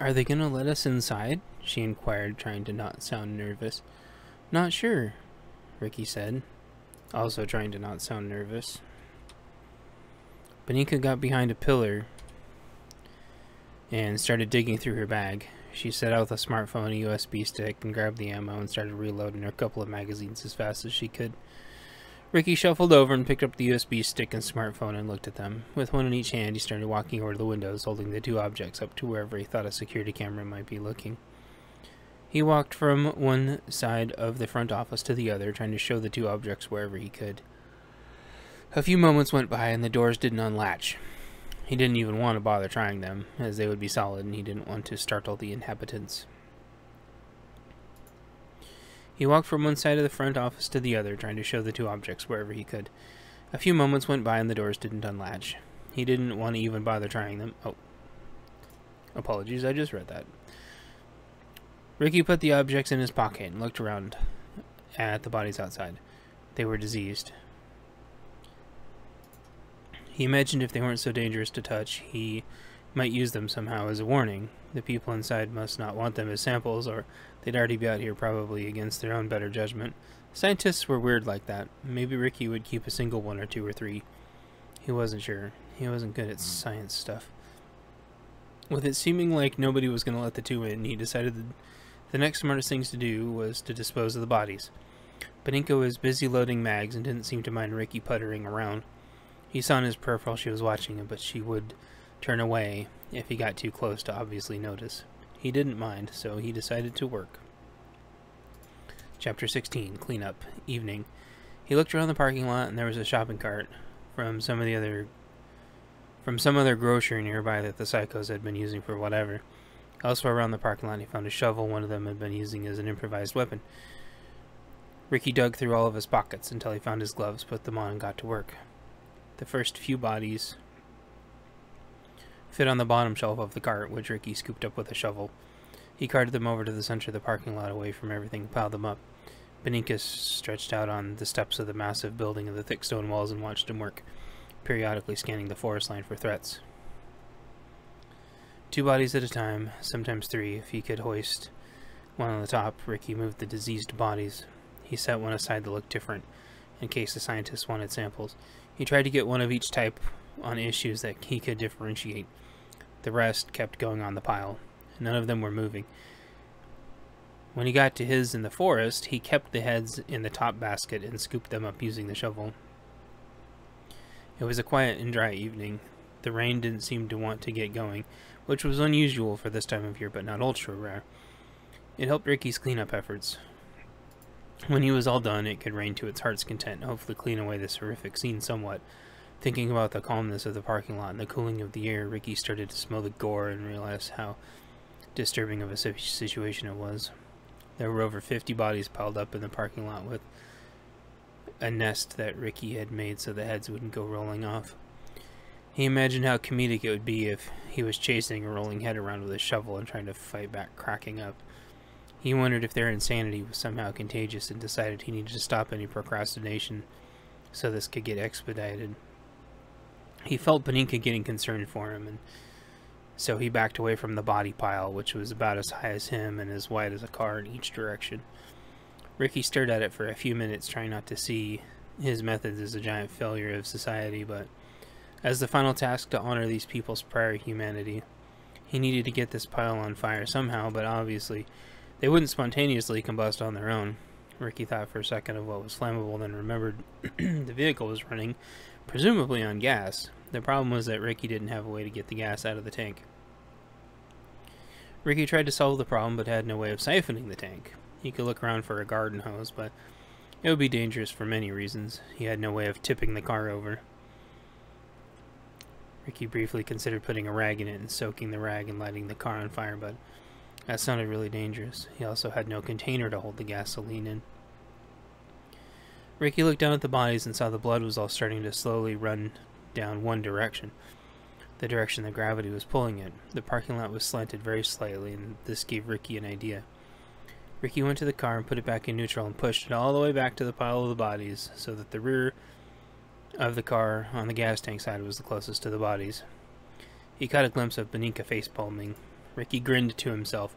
Are they gonna let us inside? She inquired, trying to not sound nervous. Not sure, Ricky said, also trying to not sound nervous. Beninka got behind a pillar and started digging through her bag. She set out a smartphone, a USB stick, and grabbed the ammo and started reloading her couple of magazines as fast as she could. Ricky shuffled over and picked up the USB stick and smartphone and looked at them. With one in each hand, he started walking over to the windows, holding the two objects up to wherever he thought a security camera might be looking. He walked from one side of the front office to the other, trying to show the two objects wherever he could. A few moments went by and the doors didn't unlatch. He didn't even want to bother trying them, as they would be solid and he didn't want to startle the inhabitants. He walked from one side of the front office to the other, trying to show the two objects wherever he could. A few moments went by and the doors didn't unlatch. He didn't want to even bother trying them. Oh. Apologies, I just read that. Ricky put the objects in his pocket and looked around at the bodies outside. They were diseased. He imagined if they weren't so dangerous to touch, he might use them somehow as a warning. The people inside must not want them as samples, or they'd already be out here probably against their own better judgment. Scientists were weird like that. Maybe Ricky would keep a single one or two or three. He wasn't sure. He wasn't good at hmm. science stuff. With it seeming like nobody was going to let the two in, he decided that the next smartest things to do was to dispose of the bodies. Beninka was busy loading mags and didn't seem to mind Ricky puttering around. He saw in his peripheral she was watching him, but she would turn away if he got too close to obviously notice. He didn't mind, so he decided to work. Chapter 16 Cleanup Evening. He looked around the parking lot and there was a shopping cart from some of the other from some other grocery nearby that the psychos had been using for whatever. Elsewhere around the parking lot he found a shovel one of them had been using as an improvised weapon. Ricky dug through all of his pockets until he found his gloves, put them on, and got to work. The first few bodies fit on the bottom shelf of the cart, which Ricky scooped up with a shovel. He carted them over to the center of the parking lot away from everything piled them up. Benincus stretched out on the steps of the massive building of the thick stone walls and watched him work, periodically scanning the forest line for threats. Two bodies at a time, sometimes three, if he could hoist one on the top, Ricky moved the diseased bodies. He set one aside to look different, in case the scientists wanted samples. He tried to get one of each type on issues that he could differentiate. The rest kept going on the pile. None of them were moving. When he got to his in the forest, he kept the heads in the top basket and scooped them up using the shovel. It was a quiet and dry evening. The rain didn't seem to want to get going, which was unusual for this time of year but not ultra rare. It helped Ricky's cleanup efforts. When he was all done, it could rain to its heart's content, hopefully clean away this horrific scene somewhat. Thinking about the calmness of the parking lot and the cooling of the air, Ricky started to smell the gore and realized how disturbing of a situation it was. There were over 50 bodies piled up in the parking lot with a nest that Ricky had made so the heads wouldn't go rolling off. He imagined how comedic it would be if he was chasing a rolling head around with a shovel and trying to fight back cracking up. He wondered if their insanity was somehow contagious and decided he needed to stop any procrastination so this could get expedited. He felt Beninka getting concerned for him, and so he backed away from the body pile, which was about as high as him and as wide as a car in each direction. Ricky stared at it for a few minutes, trying not to see his methods as a giant failure of society, but as the final task to honor these people's prior humanity, he needed to get this pile on fire somehow, but obviously they wouldn't spontaneously combust on their own. Ricky thought for a second of what was flammable, then remembered the vehicle was running, presumably on gas. The problem was that Ricky didn't have a way to get the gas out of the tank. Ricky tried to solve the problem, but had no way of siphoning the tank. He could look around for a garden hose, but it would be dangerous for many reasons. He had no way of tipping the car over. Ricky briefly considered putting a rag in it and soaking the rag and lighting the car on fire, but that sounded really dangerous. He also had no container to hold the gasoline in. Ricky looked down at the bodies and saw the blood was all starting to slowly run down one direction. The direction the gravity was pulling it. The parking lot was slanted very slightly, and this gave Ricky an idea. Ricky went to the car and put it back in neutral and pushed it all the way back to the pile of the bodies, so that the rear of the car on the gas tank side was the closest to the bodies. He caught a glimpse of Beninka face palming Ricky grinned to himself,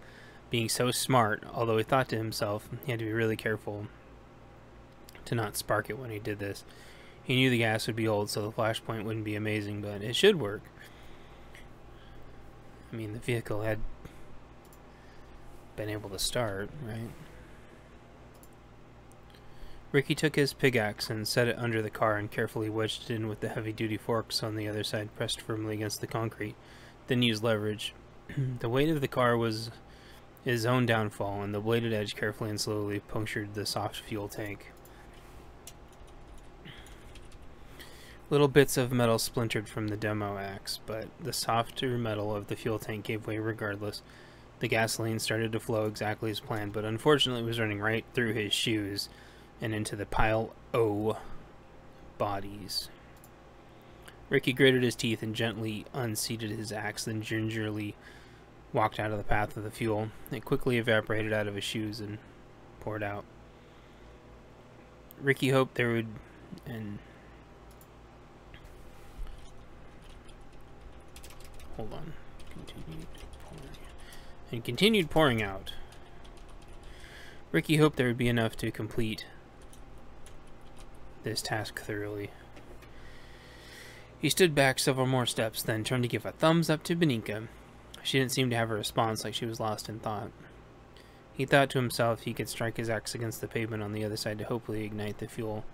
being so smart, although he thought to himself he had to be really careful to not spark it when he did this. He knew the gas would be old, so the flashpoint wouldn't be amazing, but it should work. I mean, the vehicle had been able to start, right? Ricky took his pickaxe and set it under the car and carefully wedged it in with the heavy-duty forks on the other side pressed firmly against the concrete, then used leverage. the weight of the car was his own downfall, and the bladed edge carefully and slowly punctured the soft fuel tank. Little bits of metal splintered from the demo axe, but the softer metal of the fuel tank gave way regardless. The gasoline started to flow exactly as planned, but unfortunately it was running right through his shoes and into the pile O bodies. Ricky gritted his teeth and gently unseated his axe, then gingerly walked out of the path of the fuel. It quickly evaporated out of his shoes and poured out. Ricky hoped there would and hold on. Continued pouring. And continued pouring out. Ricky hoped there would be enough to complete this task thoroughly. He stood back several more steps, then turned to give a thumbs up to Beninka. She didn't seem to have a response, like she was lost in thought. He thought to himself he could strike his axe against the pavement on the other side to hopefully ignite the fuel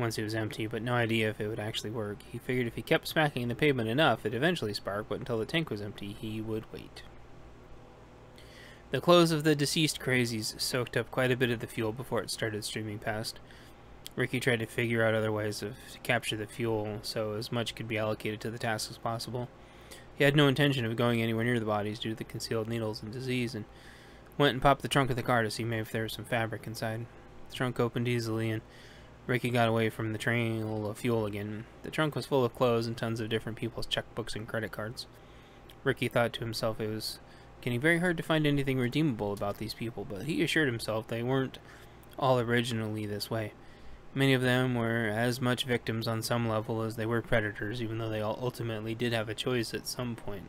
once it was empty, but no idea if it would actually work. He figured if he kept smacking the pavement enough, it'd eventually spark, but until the tank was empty, he would wait. The clothes of the deceased crazies soaked up quite a bit of the fuel before it started streaming past. Ricky tried to figure out other ways of, to capture the fuel so as much could be allocated to the task as possible. He had no intention of going anywhere near the bodies due to the concealed needles and disease, and went and popped the trunk of the car to see maybe if there was some fabric inside. The trunk opened easily, and Ricky got away from the trail of fuel again. The trunk was full of clothes and tons of different people's checkbooks and credit cards. Ricky thought to himself it was getting very hard to find anything redeemable about these people, but he assured himself they weren't all originally this way. Many of them were as much victims on some level as they were predators, even though they all ultimately did have a choice at some point.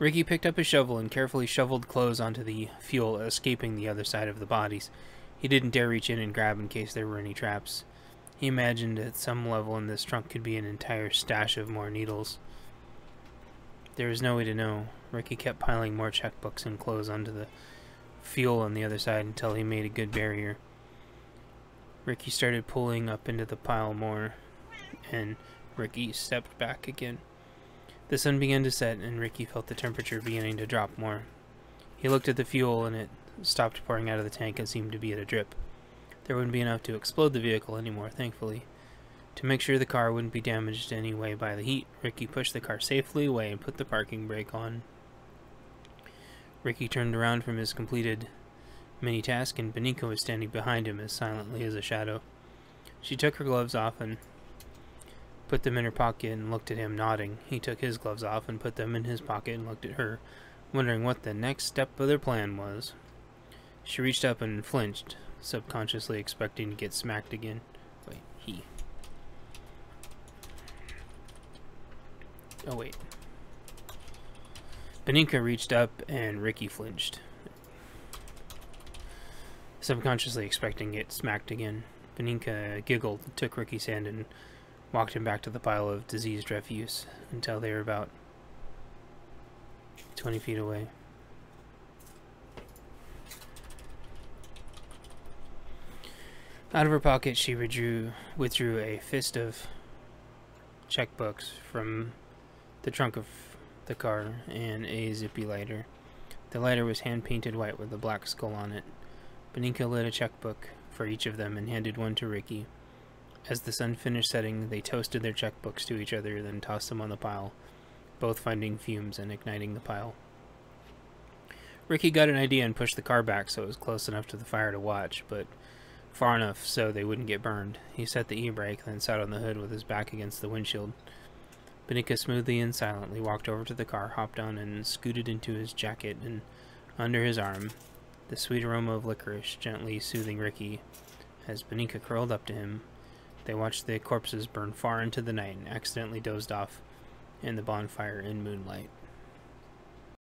Ricky picked up a shovel and carefully shoveled clothes onto the fuel, escaping the other side of the bodies. He didn't dare reach in and grab in case there were any traps. He imagined at some level in this trunk could be an entire stash of more needles. There was no way to know. Ricky kept piling more checkbooks and clothes onto the fuel on the other side until he made a good barrier. Ricky started pulling up into the pile more, and Ricky stepped back again. The sun began to set, and Ricky felt the temperature beginning to drop more. He looked at the fuel, and it stopped pouring out of the tank and seemed to be at a drip. There wouldn't be enough to explode the vehicle anymore, thankfully. To make sure the car wouldn't be damaged in any way by the heat, Ricky pushed the car safely away and put the parking brake on. Ricky turned around from his completed mini-task, and Beninka was standing behind him as silently as a shadow. She took her gloves off and put them in her pocket and looked at him, nodding. He took his gloves off and put them in his pocket and looked at her, wondering what the next step of their plan was. She reached up and flinched, subconsciously expecting to get smacked again. Wait, he. Oh, wait. Beninka reached up and Ricky flinched. Subconsciously expecting to get smacked again. Beninka giggled, took Ricky's hand, and walked him back to the pile of diseased refuse until they were about 20 feet away. Out of her pocket, she withdrew, withdrew a fist of checkbooks from the trunk of the car and a Zippo lighter. The lighter was hand-painted white with a black skull on it. Beninka lit a checkbook for each of them and handed one to Ricky. As the sun finished setting, they toasted their checkbooks to each other, then tossed them on the pile, both finding fumes and igniting the pile. Ricky got an idea and pushed the car back so it was close enough to the fire to watch, but far enough so they wouldn't get burned. He set the e-brake, then sat on the hood with his back against the windshield. Beninka smoothly and silently walked over to the car, hopped on, and scooted into his jacket and under his arm, the sweet aroma of licorice gently soothing Ricky. As Beninka curled up to him, they watched the corpses burn far into the night and accidentally dozed off in the bonfire in moonlight.